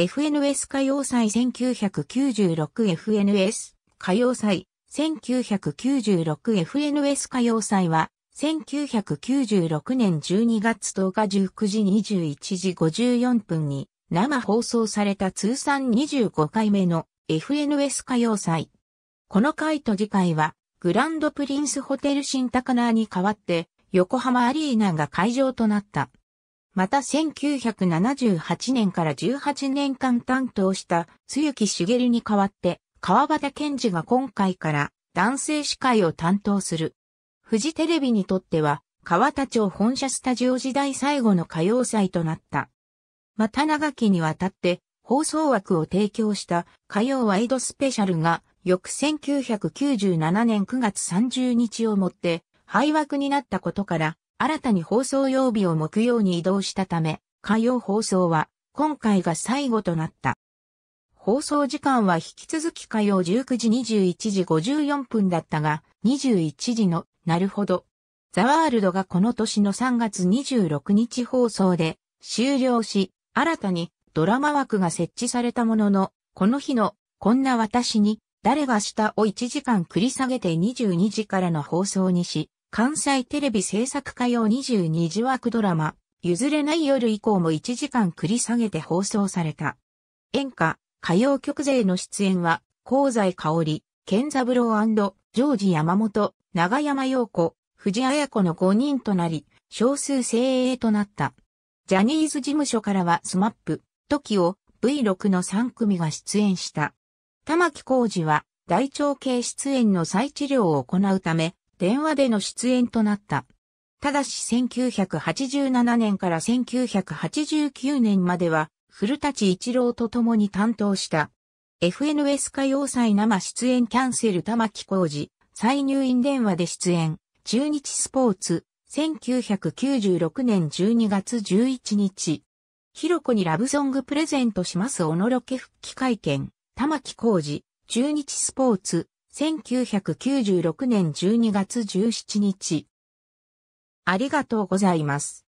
FNS 歌謡祭 1996FNS 歌謡祭 1996FNS 歌謡祭は1996年12月10日19時21時54分に生放送された通算25回目の FNS 歌謡祭。この回と次回はグランドプリンスホテル新高輪に代わって横浜アリーナが会場となった。また1978年から18年間担当した露木茂に代わって川端健二が今回から男性司会を担当する。フジテレビにとっては川田町本社スタジオ時代最後の歌謡祭となった。また長きにわたって放送枠を提供した歌謡ワイドスペシャルが翌1997年9月30日をもって廃枠になったことから新たに放送曜日を木曜に移動したため、火曜放送は今回が最後となった。放送時間は引き続き火曜19時21時54分だったが、21時の、なるほど。ザワールドがこの年の3月26日放送で終了し、新たにドラマ枠が設置されたものの、この日のこんな私に誰がしたを1時間繰り下げて22時からの放送にし、関西テレビ制作火曜22時枠ドラマ、譲れない夜以降も1時間繰り下げて放送された。演歌、歌謡曲勢の出演は、香西香織、健三郎ジョージ山本、長山陽子、藤綾子の5人となり、少数精鋭となった。ジャニーズ事務所からはスマップ、TOKIO、V6 の3組が出演した。玉木浩二は大腸系出演の再治療を行うため、電話での出演となった。ただし1987年から1989年までは、古舘一郎と共に担当した。FNS 歌謡祭生出演キャンセル玉木浩二、再入院電話で出演、中日スポーツ、1996年12月11日。ひろこにラブソングプレゼントしますおのろけ復帰会見、玉木浩二、中日スポーツ、1996年12月17日。ありがとうございます。